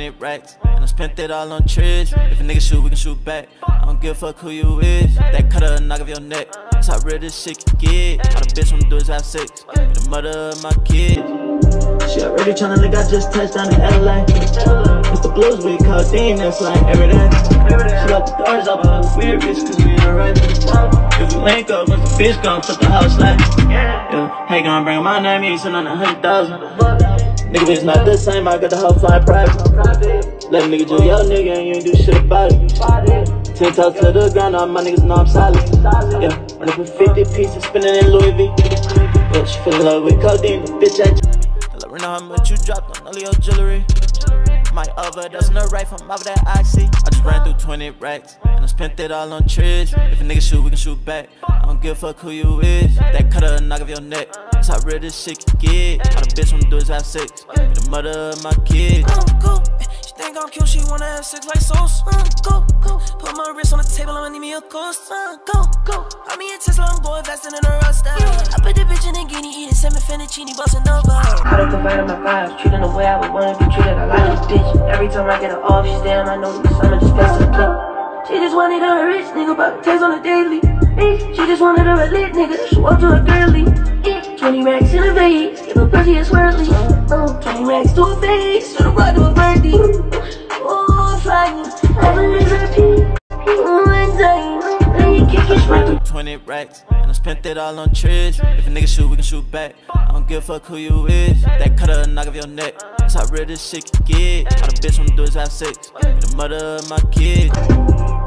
20 racks. And I spent it all on trees. If a nigga shoot, we can shoot back. I don't give a fuck who you is. That cutter knock off your neck. That's how real this shit can get. All the bitch wanna do is have sex. The mother of my kids. She already tryna lick, I just touched down in LA. It's the blues with codeine, that's like every day. She left the doors open, weird bitch, cause we in a right. If we link up, once the bitch gon' flip the house like. Yeah, hey, gon' bring my name, you send on a hundred thousand. Nigga, it's not the same, I got the whole fly private. Let a nigga do your nigga and you ain't do shit about it. Ten toes to the ground, all my niggas know I'm solid. Yeah, running for 50 pieces, spinning in Louis V. Yeah, she fell in love with codeine, bitch I Let her know how much you dropped on all your jewelry. My overdose on the right from off that oxy. I just ran through 20 racks. And I spent it all on trees. If a nigga shoot, we can shoot back. I don't give a fuck who you is. That cutter knock off your neck. That's how real this shit can get. All the bitch wanna do is have sex. Be The mother of my kids. Uh, go. She think I'm cute, she wanna have sex like sauce. Uh, go, go. Put my wrist on the table, I'ma need me a coast. Uh, go, go. I'm me a Tesla, I'm going faster than a rockstar. I put the bitch in a guinea, eating salmon, fettuccine, bustin' over. I don't confide in my vibes, treating the way I would wanna be treated. I like this bitch. Every time I get her off, she's down. I know this summer just pass to the clip. She just wanted a rich nigga, but text on the daily. She just wanted a lit nigga, she walk to a girly. 20 racks in a vase, give a pussy a swirly. Uh, 20 racks to a face, to the ride to a birdie. Oh, flying, never is a pee. One time, you kick it straight to 20 racks. And I spent it all on trees. If a nigga shoot, we can shoot back. I don't give a fuck who you is. That cutter knock off your neck. That's how real this shit can get. All the bitch wanna do is have sex. Be The mother of my kids.